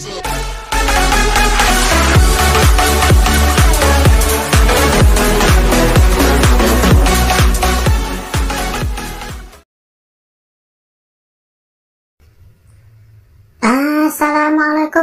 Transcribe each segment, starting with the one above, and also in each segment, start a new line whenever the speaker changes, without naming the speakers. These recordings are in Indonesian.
Assalamualaikum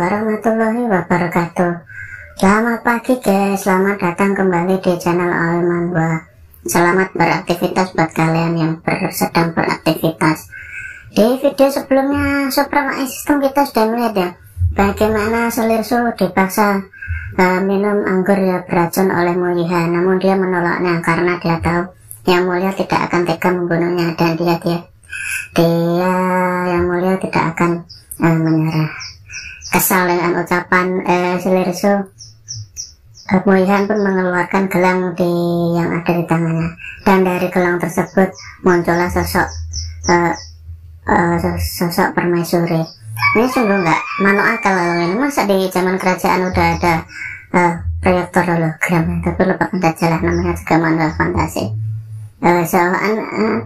warahmatullahi wabarakatuh. Selamat pagi guys. Selamat datang kembali di channel Aliman Selamat beraktivitas buat kalian yang ber, sedang beraktivitas. Di video sebelumnya Suprema System kita sudah melihat ya Bagaimana Selirsu dipaksa uh, minum anggur ya beracun oleh Muliha Namun dia menolaknya karena dia tahu Yang mulia tidak akan tega membunuhnya Dan dia dia dia yang mulia tidak akan uh, menyerah. Kesal dengan ucapan eh, Selirso Mulihan pun mengeluarkan gelang di yang ada di tangannya. Dan dari gelang tersebut muncullah sosok uh, uh, sosok permaisuri ini sungguh nggak? Manu akal ini masa di zaman kerajaan udah ada uh, proyektor hologram tapi lupakan saja lah namanya juga manual fantasi. Uh, soalan uh,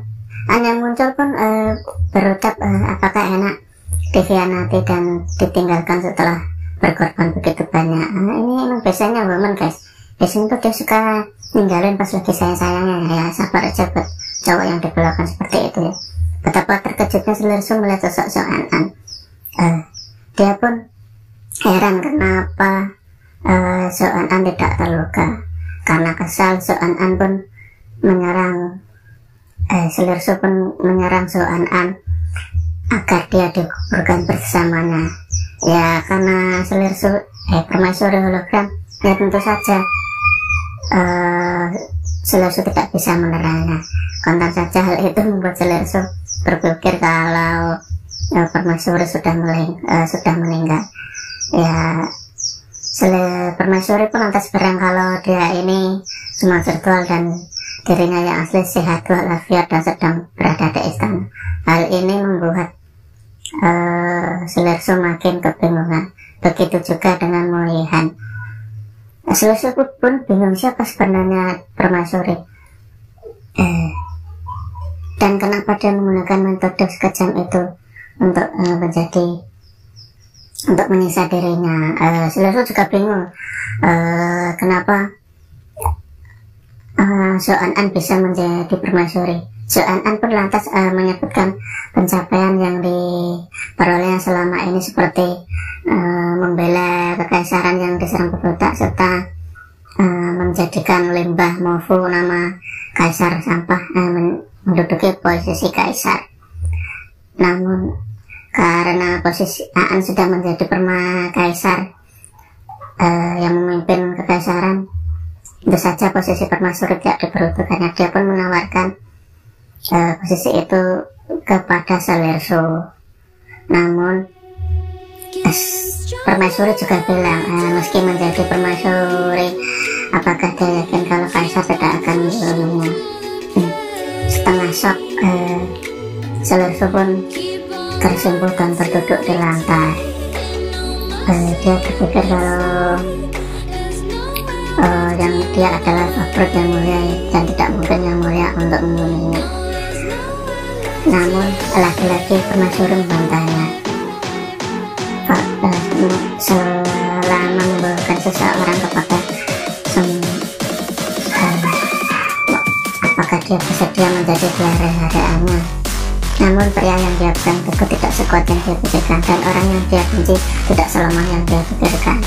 hanya muncul pun uh, berucap uh, apakah enak dikhianati dan ditinggalkan setelah berkorban begitu banyak? Nah, ini emang biasanya woman guys. Biasanya tuh dia suka ninggalin pas lagi sayang-sayangnya ya. Sabar aja buat cowok yang di belakang seperti itu ya. Betapa terkejutnya Selirsu melihat sosok Soan An uh, dia pun heran kenapa uh, Soan An tidak terluka. Karena kesal Soan An pun menyerang uh, Selirsu pun menyerang Soan An agar dia dikuburkan bersamanya. Ya karena selir eh permaisuri hologram ya tentu saja uh, Selirsu tidak bisa menerangnya kontan saja hal itu membuat Selirsu berpikir kalau uh, sudah, meling, uh, sudah meninggal ya permaisuri pun lantas berang kalau dia ini cuma virtual dan dirinya yang asli sehat walafiat dan sedang berada di istana hal ini membuat uh, Sulerso makin kebingungan. Begitu juga dengan Mulihan. Sulerso pun bingung siapa sebenarnya permaisuri. Uh, dan kenapa dia menggunakan metode sekejam itu untuk uh, menjadi untuk menyisa dirinya. Uh, Sulerso juga bingung uh, kenapa uh, Soan An bisa menjadi permaisuri An pun lantas uh, menyebutkan pencapaian yang diperoleh selama ini seperti uh, membela kekaisaran yang diserang pemberontak serta uh, menjadikan limbah Mofu nama kaisar sampah uh, menduduki posisi kaisar. Namun karena posisi Aan sudah menjadi perma kaisar uh, yang memimpin kekaisaran, tentu saja posisi permaisuri tidak diperuntukkannya. Dia pun menawarkan uh, posisi itu kepada Salerso namun uh, permaisuri juga bilang uh, meski menjadi permaisuri apakah dia yakin kalau Kaisar tidak akan membunuhnya hmm. setengah shock uh, Salerso pun tersimpul dan berduduk di lantai. Uh, dia berpikir kalau uh, yang dia adalah favorit yang mulia dan tidak mungkin yang mulia untuk membunuhnya namun laki-laki permaisuri membantahnya selama membawakan seseorang kepada sem apakah dia bersedia menjadi peliharaannya namun pria yang dia teguh tidak sekuat yang dia pikirkan dan orang yang dia benci tidak selamanya yang dia pikirkan.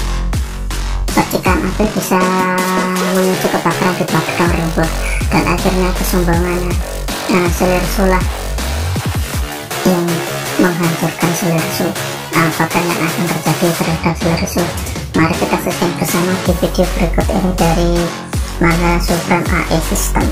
Percikan api bisa menuju kebakaran di batang rumput dan akhirnya kesombongannya nah, selir sulah yang menghancurkan Selirsu apakah yang akan terjadi terhadap Selirsu mari kita saksikan bersama di video berikut ini dari Manga Supreme AE System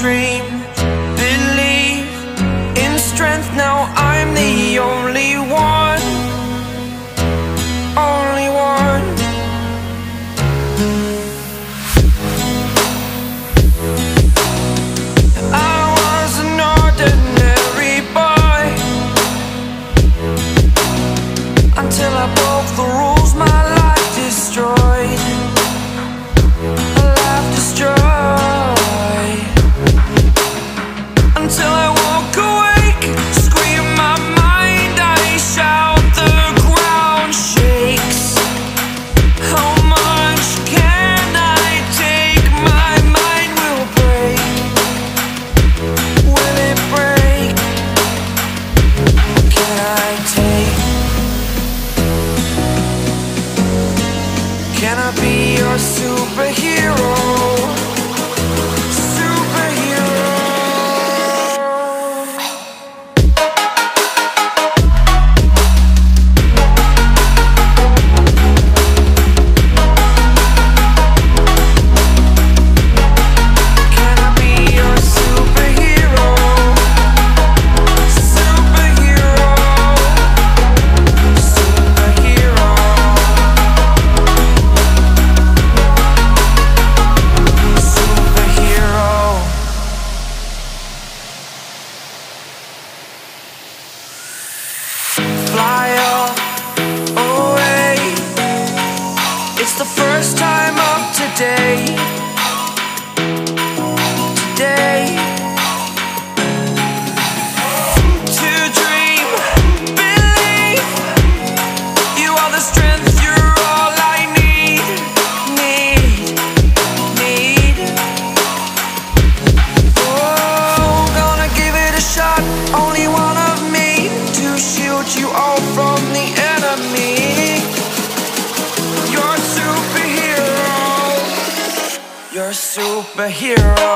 dream. Believe in strength Now I'm the only one. Only one. I was an ordinary boy Until I broke the rules hero.